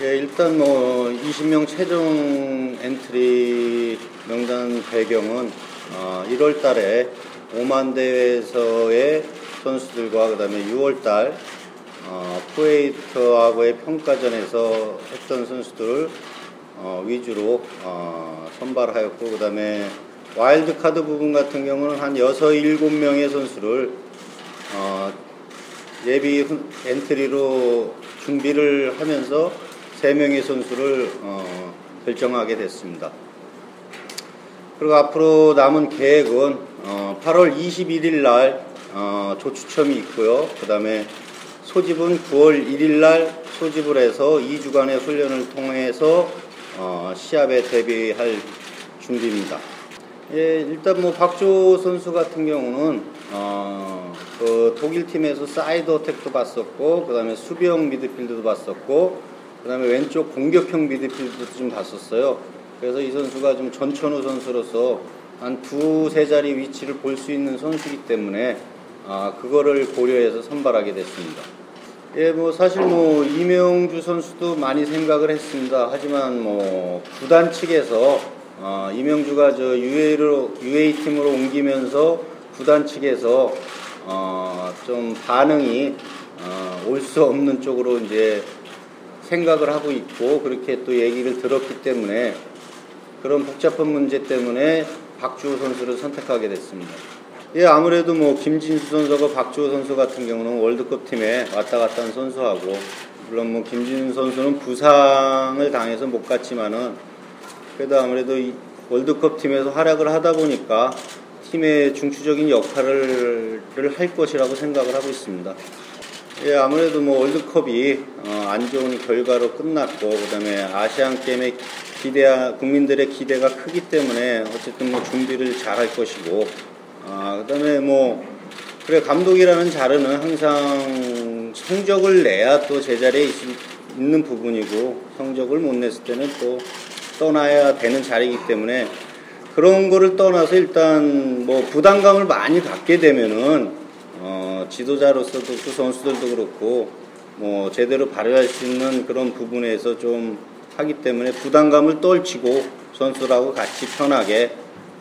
예, 일단 뭐 20명 최종 엔트리 명단 배경은 어, 1월 달에 오만 대회에서의 선수들과 그다음에 6월 달 어, 쿠웨이트하고의 평가전에서 했던 선수들을 어, 위주로 어, 선발하였고 그다음에 와일드 카드 부분 같은 경우는 한 6, 7명의 선수를 어, 예비 엔트리로 준비를 하면서 3명의 선수를 어, 결정하게 됐습니다. 그리고 앞으로 남은 계획은 어, 8월 21일 날 어, 조추첨이 있고요. 그 다음에 소집은 9월 1일 날 소집을 해서 2주간의 훈련을 통해서 어, 시합에 대비할 준비입니다. 예, 일단 뭐 박조 선수 같은 경우는 어, 그 독일 팀에서 side attack도 봤었고, 그 다음에 수비형 미드필드도 봤었고, 그 다음에 왼쪽 공격형 미드필드도 좀 봤었어요. 그래서 이 선수가 좀 전천후 선수로서 한 두세 자리 위치를 볼 수 있는 선수이기 때문에 아, 그거를 고려해서 선발하게 됐습니다. 예, 뭐 사실 뭐 이명주 선수도 많이 생각을 했습니다. 하지만 뭐 구단 측에서 어, 이명주가 저 UA로 UA 팀으로 옮기면서 구단 측에서 어, 좀 반응이 어, 올 수 없는 쪽으로 이제 생각을 하고 있고 그렇게 또 얘기를 들었기 때문에 그런 복잡한 문제 때문에 박주호 선수를 선택하게 됐습니다. 예, 아무래도 뭐 김진수 선수가 박주호 선수 같은 경우는 월드컵 팀에 왔다 갔다 한 선수하고 물론 뭐 김진수 선수는 부상을 당해서 못 갔지만은 그래도 아무래도 이 월드컵 팀에서 활약을 하다 보니까 팀의 중추적인 역할을 할 것이라고 생각을 하고 있습니다. 예, 아무래도 뭐 월드컵이 어, 안 좋은 결과로 끝났고 그다음에 아시안 게임에 기대 국민들의 기대가 크기 때문에 어쨌든 뭐 준비를 잘 할 것이고 아, 그다음에 뭐 그래 감독이라는 자르는 항상 성적을 내야 또 제자리에 있, 있는 부분이고 성적을 못 냈을 때는 또 떠나야 되는 자리이기 때문에 그런 거를 떠나서 일단 뭐 부담감을 많이 갖게 되면은 어, 지도자로서도 그 선수들도 그렇고 뭐 제대로 발휘할 수 있는 그런 부분에서 좀 하기 때문에 부담감을 떨치고 선수하고 같이 편하게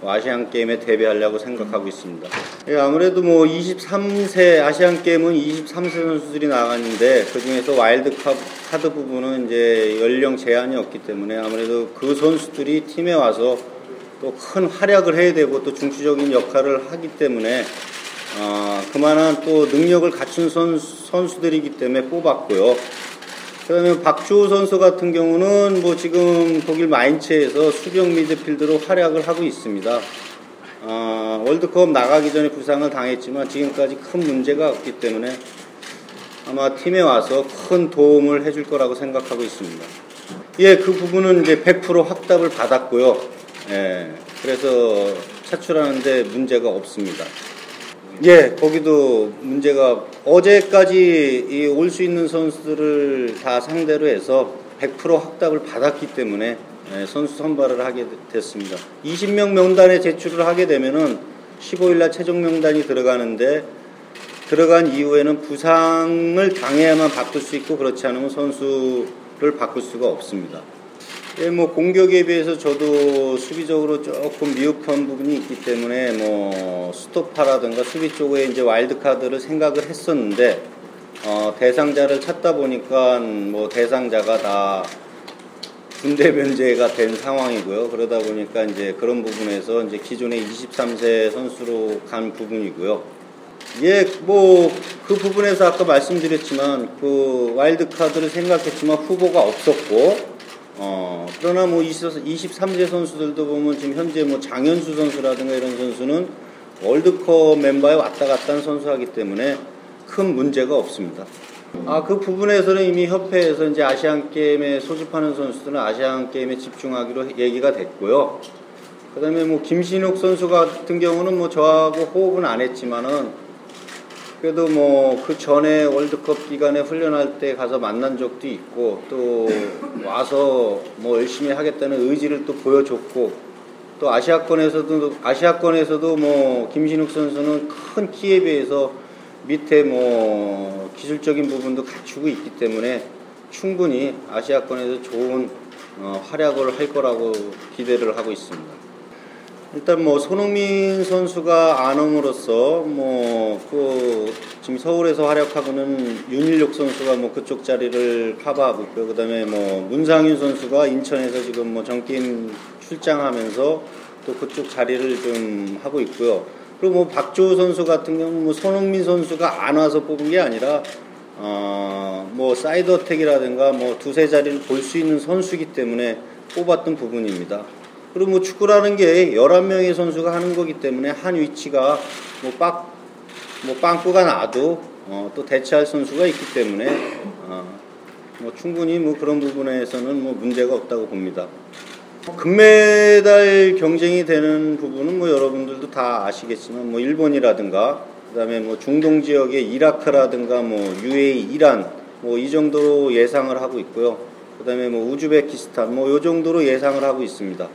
아시안 게임에 대비하려고 생각하고 있습니다. 예, 아무래도 뭐 23세 아시안 게임은 23세 선수들이 나갔는데 그 중에서 와일드 카드 부분은 이제 연령 제한이 없기 때문에 아무래도 그 선수들이 팀에 와서 또 큰 활약을 해야 되고 또 중추적인 역할을 하기 때문에 어, 그만한 또 능력을 갖춘 선수, 선수들이기 때문에 뽑았고요. 그다음에 박주호 선수 같은 경우는 뭐 지금 독일 마인츠에서 수병 미드필드로 활약을 하고 있습니다. 어, 월드컵 나가기 전에 부상을 당했지만 지금까지 큰 문제가 없기 때문에 아마 팀에 와서 큰 도움을 해줄 거라고 생각하고 있습니다. 예, 그 부분은 이제 100% 확답을 받았고요. 예, 그래서 차출하는데 문제가 없습니다. 예, 거기도 문제가 어제까지 올 수 있는 선수들을 다 상대로 해서 100% 확답을 받았기 때문에 예, 선수 선발을 하게 됐습니다. 20명 명단에 제출을 하게 되면은 15일 날 최종 명단이 들어가는데 들어간 이후에는 부상을 당해야만 바꿀 수 있고 그렇지 않으면 선수를 바꿀 수가 없습니다. 예, 뭐 공격에 비해서 저도 수비적으로 조금 미흡한 부분이 있기 때문에 뭐 스토퍼라든가 수비 쪽에 이제 와일드 카드를 생각을 했었는데 어, 대상자를 찾다 보니까 뭐 대상자가 다 군대 면제가 된 상황이고요. 그러다 보니까 이제 그런 부분에서 이제 기존의 23세 선수로 간 부분이고요. 예, 뭐 그 부분에서 아까 말씀드렸지만 그 와일드 카드를 생각했지만 후보가 없었고 어, 그러나 뭐 23세 선수들도 보면 지금 현재 뭐 장현수 선수라든가 이런 선수는 월드컵 멤버에 왔다 갔다 한 선수하기 때문에 큰 문제가 없습니다. 아, 그 부분에서는 이미 협회에서 이제 아시안 게임에 소집하는 선수들은 아시안 게임에 집중하기로 얘기가 됐고요. 그 다음에 뭐 김신욱 선수 같은 경우는 뭐 저하고 호흡은 안 했지만은 그래도 뭐 그 전에 월드컵 기간에 훈련할 때 가서 만난 적도 있고 또 와서 뭐 열심히 하겠다는 의지를 또 보여줬고 또 아시아권에서도 아시아권에서도 뭐 김신욱 선수는 큰 키에 비해서 밑에 뭐 기술적인 부분도 갖추고 있기 때문에 충분히 아시아권에서 좋은 어, 활약을 할 거라고 기대를 하고 있습니다. 일단 뭐 손흥민 선수가 안 옴으로써 뭐그 지금 서울에서 활약하고는 윤일록 선수가 뭐 그쪽 자리를 커버하고 있고요. 그다음에 뭐 문상윤 선수가 인천에서 지금 뭐 정게임 출장하면서 또 그쪽 자리를 좀 하고 있고요. 그리고 뭐 박주호 선수 같은 경우 뭐 손흥민 선수가 안 와서 뽑은 게 아니라 어뭐 side attack이라든가 뭐 두세 자리를 볼 수 있는 선수이기 때문에 뽑았던 부분입니다. 그리고 뭐 축구라는 게 11명의 선수가 하는 거기 때문에 한 위치가 뭐 빡, 뭐 빵꾸가 나도 어, 또 대체할 선수가 있기 때문에 어, 뭐 충분히 뭐 그런 부분에서는 뭐 문제가 없다고 봅니다. 금메달 경쟁이 되는 부분은 뭐 여러분들도 다 아시겠지만 뭐 일본이라든가 그다음에 뭐 중동 지역의 이라크라든가 뭐 UAE, 이란 뭐 이 정도로 예상을 하고 있고요. 그다음에 뭐 우즈베키스탄 뭐 요 정도로 예상을 하고 있습니다.